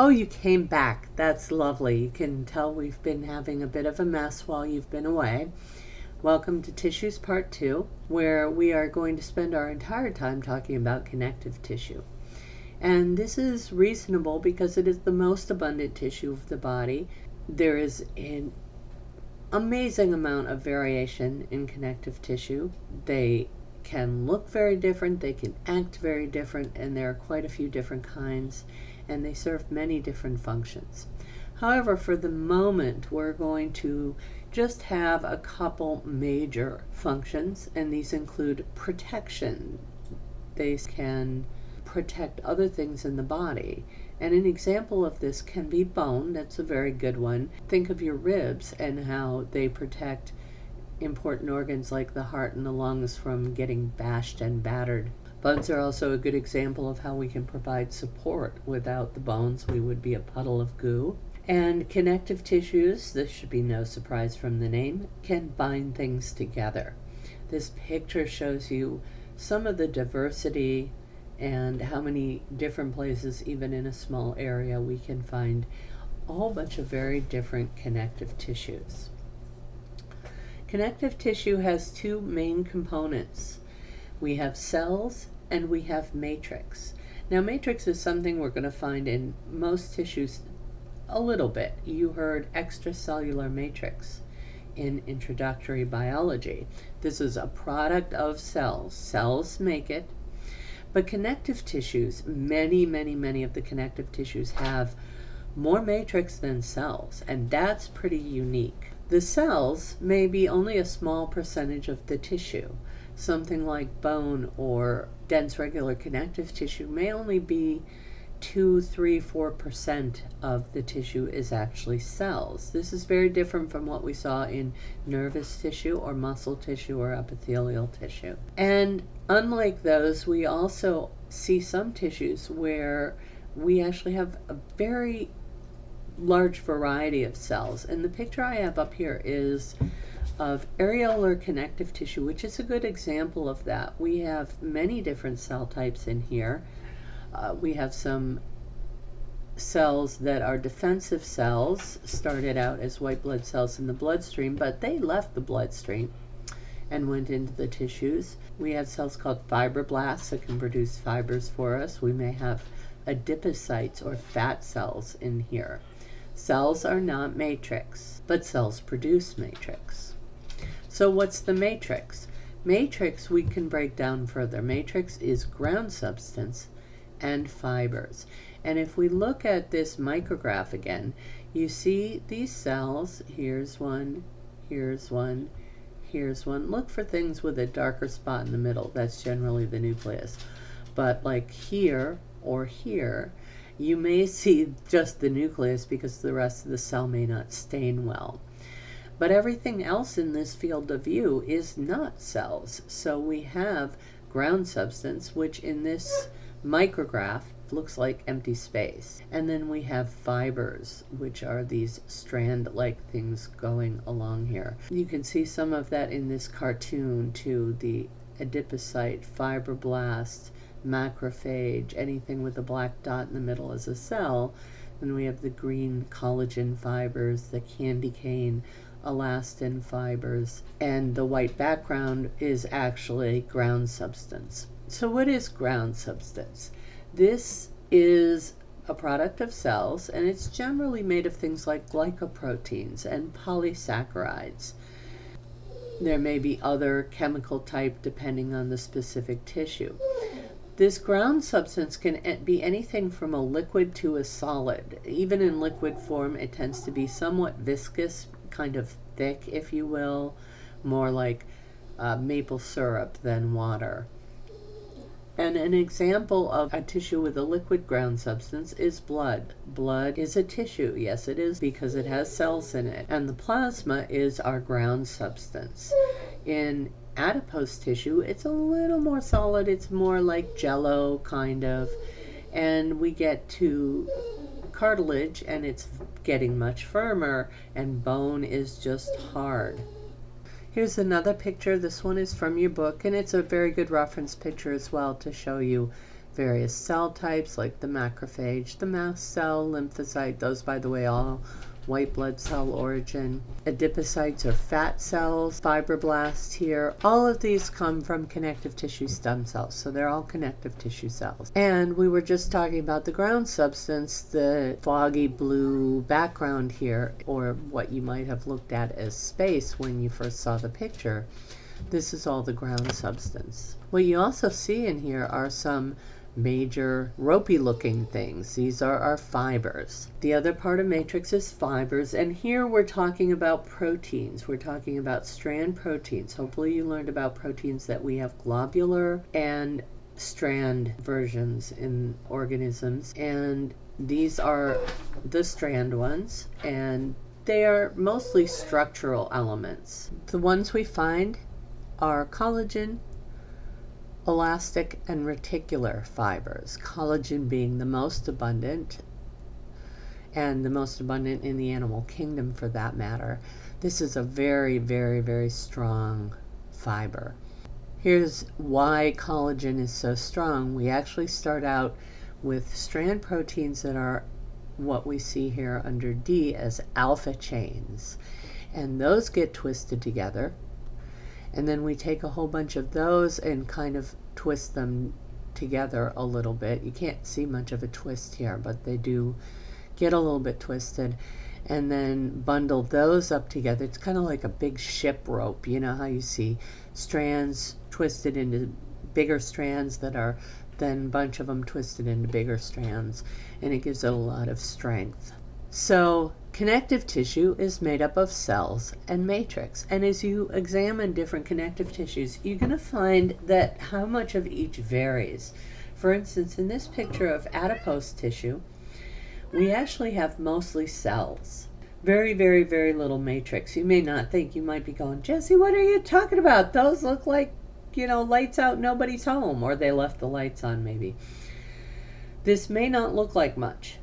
Oh, you came back. That's lovely. You can tell we've been having a bit of a mess while you've been away. Welcome to Tissues Part 2, where we are going to spend our entire time talking about connective tissue. And this is reasonable because it is the most abundant tissue of the body. There is an amazing amount of variation in connective tissue. They can look very different, they can act very different, and there are quite a few different kinds and they serve many different functions. However, for the moment, we're going to just have a couple major functions, and these include protection. They can protect other things in the body. And an example of this can be bone. That's a very good one. Think of your ribs and how they protect important organs like the heart and the lungs from getting bashed and battered. Bones are also a good example of how we can provide support. Without the bones, we would be a puddle of goo. And connective tissues, this should be no surprise from the name, can bind things together. This picture shows you some of the diversity and how many different places, even in a small area, we can find a whole bunch of very different connective tissues. Connective tissue has two main components we have cells and we have matrix. Now, matrix is something we're going to find in most tissues a little bit. You heard extracellular matrix in introductory biology. This is a product of cells. Cells make it. But connective tissues, many, many, many of the connective tissues have more matrix than cells, and that's pretty unique. The cells may be only a small percentage of the tissue something like bone or dense regular connective tissue may only be 2, 3, 4% of the tissue is actually cells. This is very different from what we saw in nervous tissue or muscle tissue or epithelial tissue. And unlike those, we also see some tissues where we actually have a very large variety of cells. And the picture I have up here is of areolar connective tissue, which is a good example of that. We have many different cell types in here. Uh, we have some cells that are defensive cells, started out as white blood cells in the bloodstream, but they left the bloodstream and went into the tissues. We have cells called fibroblasts that can produce fibers for us. We may have adipocytes or fat cells in here. Cells are not matrix, but cells produce matrix. So what's the matrix? Matrix we can break down further. Matrix is ground substance and fibers. And if we look at this micrograph again, you see these cells, here's one, here's one, here's one. Look for things with a darker spot in the middle. That's generally the nucleus. But like here or here, you may see just the nucleus because the rest of the cell may not stain well. But everything else in this field of view is not cells. So we have ground substance, which in this micrograph looks like empty space. And then we have fibers, which are these strand-like things going along here. You can see some of that in this cartoon too, the adipocyte, fibroblast, macrophage, anything with a black dot in the middle is a cell. Then we have the green collagen fibers, the candy cane, elastin fibers, and the white background is actually ground substance. So what is ground substance? This is a product of cells, and it's generally made of things like glycoproteins and polysaccharides. There may be other chemical type depending on the specific tissue. This ground substance can be anything from a liquid to a solid. Even in liquid form, it tends to be somewhat viscous kind of thick, if you will, more like uh, maple syrup than water. And an example of a tissue with a liquid ground substance is blood. Blood is a tissue, yes it is, because it has cells in it. And the plasma is our ground substance. In adipose tissue, it's a little more solid, it's more like jello, kind of. And we get to cartilage and it's getting much firmer and bone is just hard. Here's another picture. This one is from your book and it's a very good reference picture as well to show you various cell types like the macrophage, the mast cell, lymphocyte, those, by the way, all white blood cell origin, adipocytes or fat cells, fibroblasts here. All of these come from connective tissue stem cells, so they're all connective tissue cells. And we were just talking about the ground substance, the foggy blue background here, or what you might have looked at as space when you first saw the picture. This is all the ground substance. What you also see in here are some major ropey looking things. These are our fibers. The other part of matrix is fibers, and here we're talking about proteins. We're talking about strand proteins. Hopefully, you learned about proteins that we have globular and strand versions in organisms, and these are the strand ones, and they are mostly structural elements. The ones we find are collagen, elastic and reticular fibers, collagen being the most abundant and the most abundant in the animal kingdom for that matter. This is a very, very, very strong fiber. Here's why collagen is so strong. We actually start out with strand proteins that are what we see here under D as alpha chains. And those get twisted together and then we take a whole bunch of those and kind of twist them together a little bit. You can't see much of a twist here, but they do get a little bit twisted and then bundle those up together. It's kind of like a big ship rope. You know how you see strands twisted into bigger strands that are then a bunch of them twisted into bigger strands, and it gives it a lot of strength. So Connective tissue is made up of cells and matrix. And as you examine different connective tissues, you're going to find that how much of each varies. For instance, in this picture of adipose tissue, we actually have mostly cells. Very, very, very little matrix. You may not think, you might be going, Jesse, what are you talking about? Those look like, you know, lights out, nobody's home, or they left the lights on maybe. This may not look like much.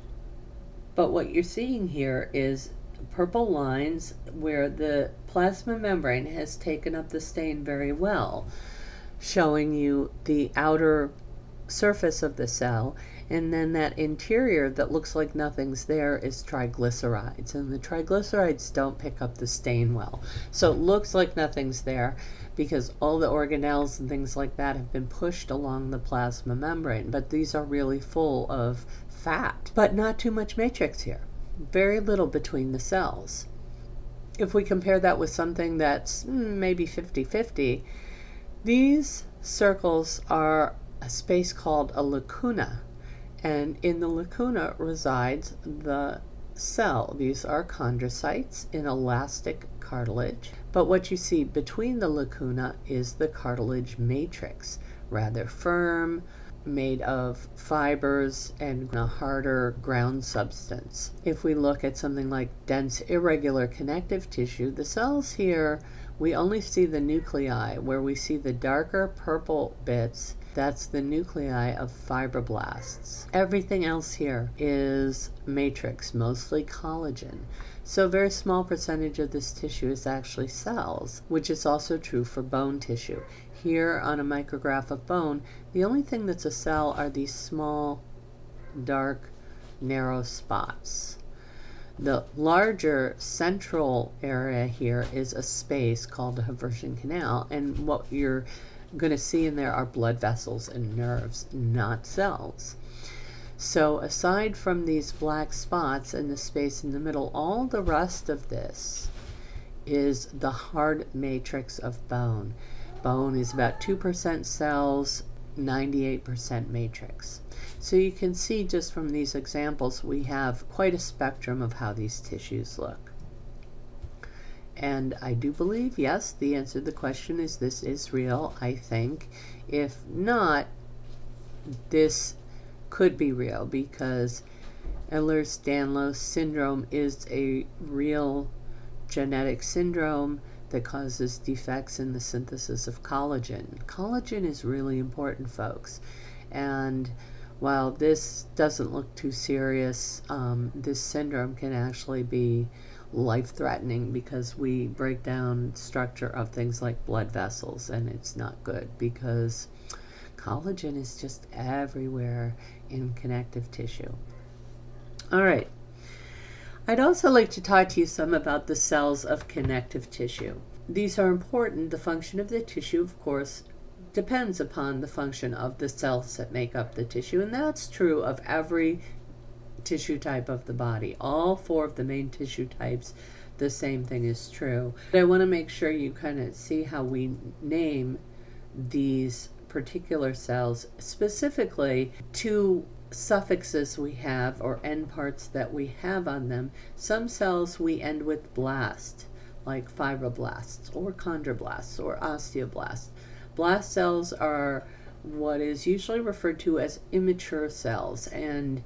But what you're seeing here is purple lines where the plasma membrane has taken up the stain very well, showing you the outer surface of the cell. And then that interior that looks like nothing's there is triglycerides. And the triglycerides don't pick up the stain well. So it looks like nothing's there because all the organelles and things like that have been pushed along the plasma membrane. But these are really full of fat, but not too much matrix here. Very little between the cells. If we compare that with something that's mm, maybe 50 50, these circles are a space called a lacuna. And in the lacuna resides the cell. These are chondrocytes in elastic cartilage. But what you see between the lacuna is the cartilage matrix, rather firm, made of fibers and a harder ground substance. If we look at something like dense irregular connective tissue, the cells here, we only see the nuclei where we see the darker purple bits that's the nuclei of fibroblasts. Everything else here is matrix, mostly collagen. So a very small percentage of this tissue is actually cells, which is also true for bone tissue. Here on a micrograph of bone, the only thing that's a cell are these small, dark, narrow spots. The larger central area here is a space called the Haversian canal, and what you're going to see in there are blood vessels and nerves, not cells. So aside from these black spots and the space in the middle, all the rest of this is the hard matrix of bone. Bone is about 2% cells, 98% matrix. So you can see just from these examples, we have quite a spectrum of how these tissues look. And I do believe, yes, the answer to the question is this is real, I think. If not, this could be real because Ehlers-Danlos syndrome is a real genetic syndrome that causes defects in the synthesis of collagen. Collagen is really important, folks. And while this doesn't look too serious, um, this syndrome can actually be life threatening because we break down structure of things like blood vessels and it's not good because collagen is just everywhere in connective tissue. All right. I'd also like to talk to you some about the cells of connective tissue. These are important. The function of the tissue, of course, depends upon the function of the cells that make up the tissue, and that's true of every tissue type of the body. All four of the main tissue types, the same thing is true. But I want to make sure you kind of see how we name these particular cells, specifically two suffixes we have or end parts that we have on them. Some cells we end with blast, like fibroblasts or chondroblasts or osteoblasts. Blast cells are what is usually referred to as immature cells and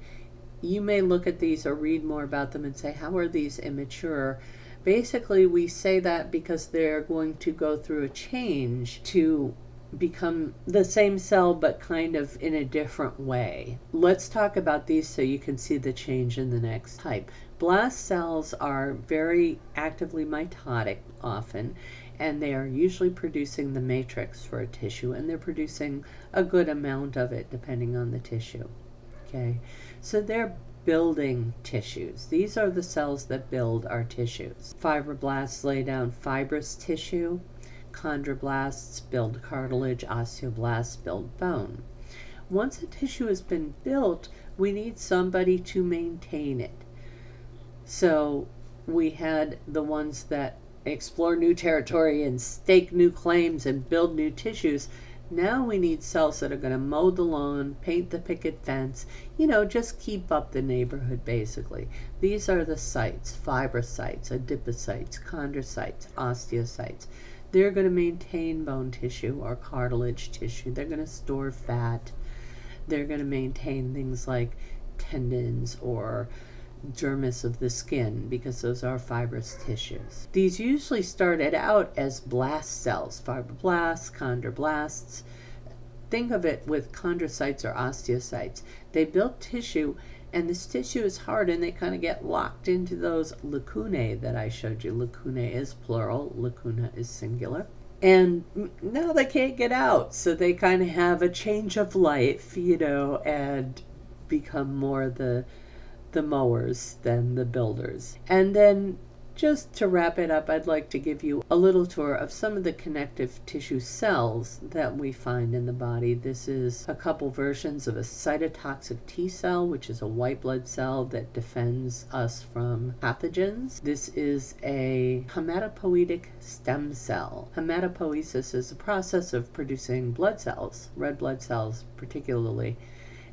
you may look at these or read more about them and say, how are these immature? Basically, we say that because they're going to go through a change to become the same cell but kind of in a different way. Let's talk about these so you can see the change in the next type. Blast cells are very actively mitotic often and they are usually producing the matrix for a tissue and they're producing a good amount of it depending on the tissue. Okay, so they're building tissues. These are the cells that build our tissues. Fibroblasts lay down fibrous tissue Chondroblasts build cartilage, osteoblasts build bone. Once a tissue has been built, we need somebody to maintain it. So we had the ones that explore new territory and stake new claims and build new tissues. Now we need cells that are going to mow the lawn, paint the picket fence, you know, just keep up the neighborhood basically. These are the cytes, fibrocytes, adipocytes, chondrocytes, osteocytes. They're going to maintain bone tissue or cartilage tissue. They're going to store fat. They're going to maintain things like tendons or dermis of the skin because those are fibrous tissues. These usually started out as blast cells, fibroblasts, chondroblasts. Think of it with chondrocytes or osteocytes. They built tissue and this tissue is hard and they kind of get locked into those lacunae that I showed you. Lacunae is plural, lacuna is singular. And now they can't get out, so they kind of have a change of life, you know, and become more the the mowers than the builders. And then just to wrap it up, I'd like to give you a little tour of some of the connective tissue cells that we find in the body. This is a couple versions of a cytotoxic T cell, which is a white blood cell that defends us from pathogens. This is a hematopoietic stem cell. Hematopoiesis is a process of producing blood cells, red blood cells particularly,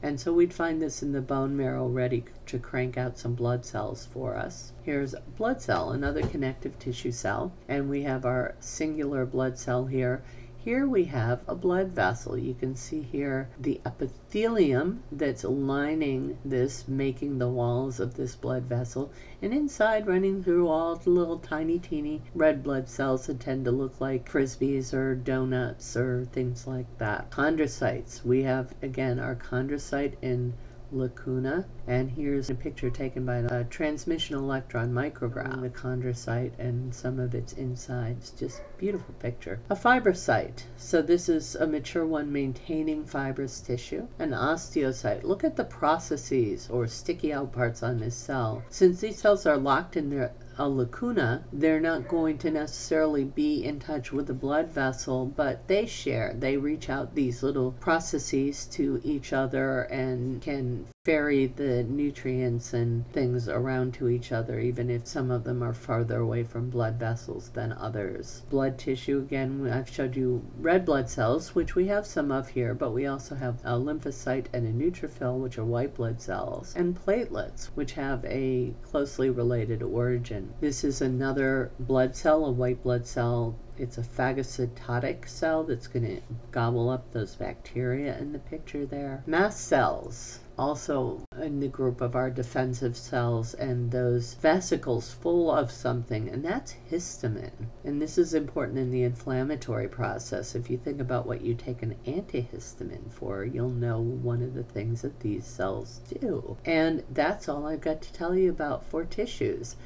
and so we'd find this in the bone marrow ready to crank out some blood cells for us. Here's a blood cell, another connective tissue cell, and we have our singular blood cell here here we have a blood vessel. You can see here the epithelium that's lining this, making the walls of this blood vessel. And inside, running through all the little tiny, teeny red blood cells that tend to look like frisbees or donuts or things like that. Chondrocytes. We have, again, our chondrocyte in lacuna. And here's a picture taken by a transmission electron micrograph, the chondrocyte and some of its insides. Just beautiful picture. A fibrocyte. So this is a mature one maintaining fibrous tissue. An osteocyte. Look at the processes or sticky out parts on this cell. Since these cells are locked in their a lacuna, they're not going to necessarily be in touch with the blood vessel, but they share. They reach out these little processes to each other and can ferry the nutrients and things around to each other, even if some of them are farther away from blood vessels than others. Blood tissue, again, I've showed you red blood cells, which we have some of here, but we also have a lymphocyte and a neutrophil, which are white blood cells, and platelets, which have a closely related origin. This is another blood cell, a white blood cell it's a phagocytotic cell that's going to gobble up those bacteria in the picture there. Mast cells also in the group of our defensive cells and those vesicles full of something, and that's histamine. And this is important in the inflammatory process. If you think about what you take an antihistamine for, you'll know one of the things that these cells do. And that's all I've got to tell you about for tissues.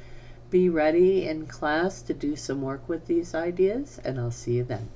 Be ready in class to do some work with these ideas, and I'll see you then.